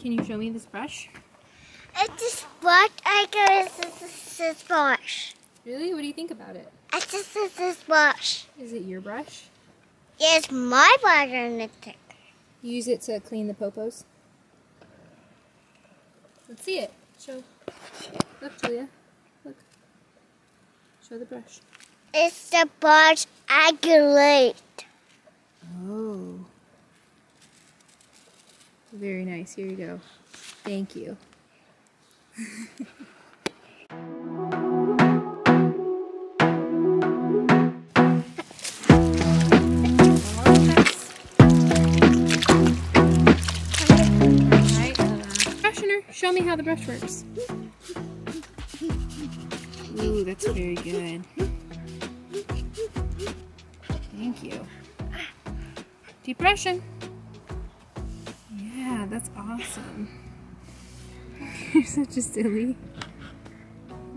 Can you show me this brush? It's just what I is this brush. Really? What do you think about it? It's just this brush. Is it your brush? It's my brush the tick. You use it to clean the popos? Let's see it. Show. Look, Julia. Look. Show the brush. It's the brush I create. Oh. Very nice. Here you go. Thank you. Show me how the brush works. Ooh, that's very good. Thank you. Deep brushing. That's awesome. You're such a silly.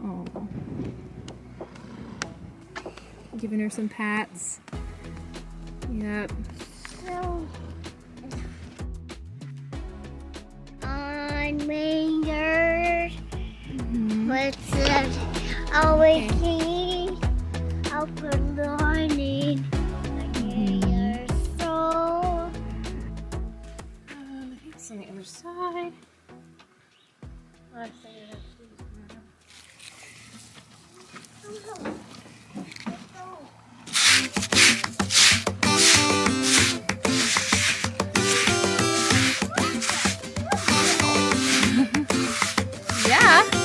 Oh. Giving her some pats. Yep. On fingers. Mhm. What's that? Always see. yeah.